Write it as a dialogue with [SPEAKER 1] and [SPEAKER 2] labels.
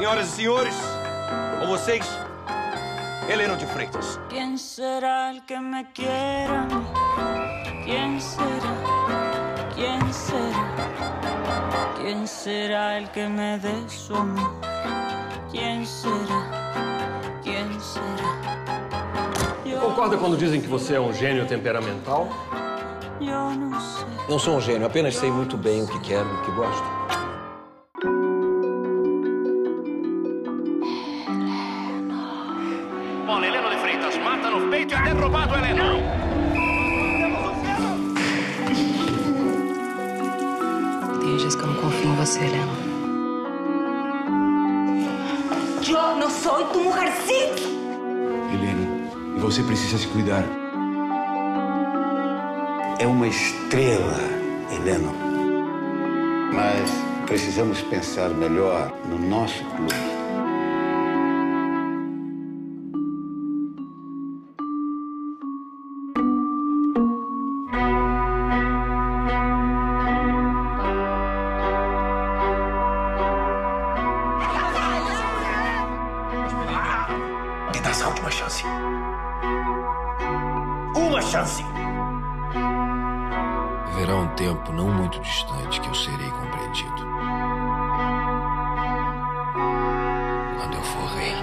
[SPEAKER 1] Senhoras e senhores, com vocês, Heleno de Freitas.
[SPEAKER 2] ¿Quién será el que me quiera? ¿Quién será? ¿Quién será? ¿Quién será el que me dé su amor? ¿Quién será? ¿Quién será?
[SPEAKER 3] Concorda quando dizem que você é um gênio temperamental?
[SPEAKER 2] yo no sé.
[SPEAKER 4] Não sou um gênio, apenas sei muito bem o que quero e o que gosto.
[SPEAKER 5] Bola, Heleno de Freitas mata no peito e é derrubado Heleno.
[SPEAKER 6] Tem dias que eu não confio em você, Helena.
[SPEAKER 7] Yo no soy tu mujercita.
[SPEAKER 8] Helena, e você precisa se cuidar. É uma estrela, Helena. Mas precisamos pensar melhor no nosso clube.
[SPEAKER 5] Essa última chance. Uma chance.
[SPEAKER 9] Haverá um tempo não muito distante que eu serei compreendido. Quando eu for rei.